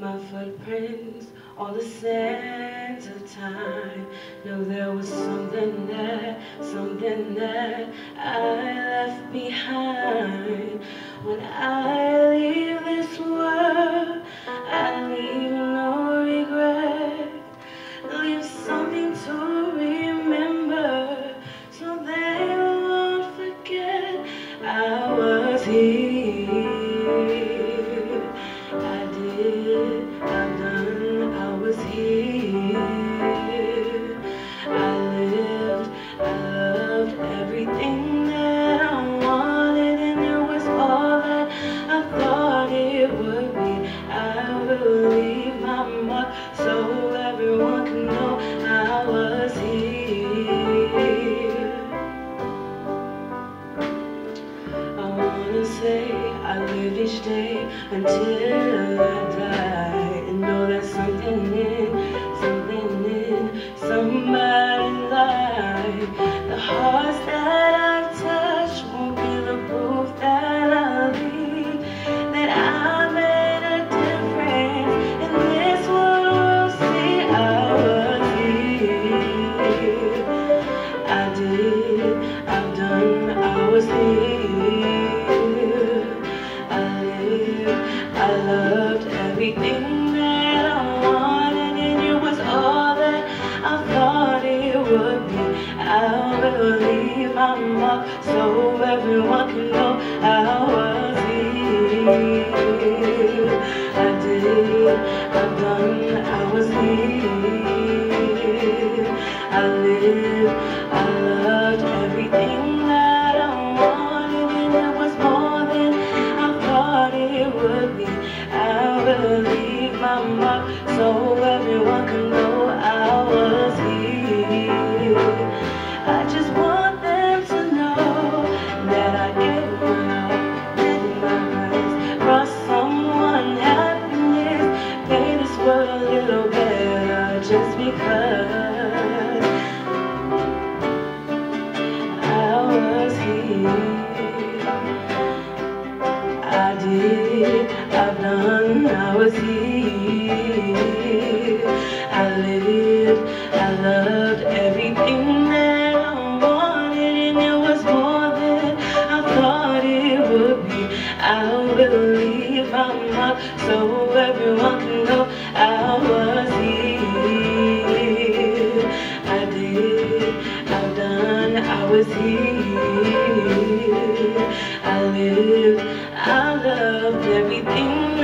my footprints on the sands of time. Know there was something there, something that I left behind. When I leave this world, I leave no regret. Leave something to remember so they won't forget I was here. Each day until I die and know that something in, something in somebody's life. The hearts I leave my mark so everyone can know I was here. I did, I've done, I was here. I lived, I did, I've done, I was here. I lived, I loved everything that I wanted, and it was more than I thought it would be. I leave my mark so everyone can know I was I lived, I loved everything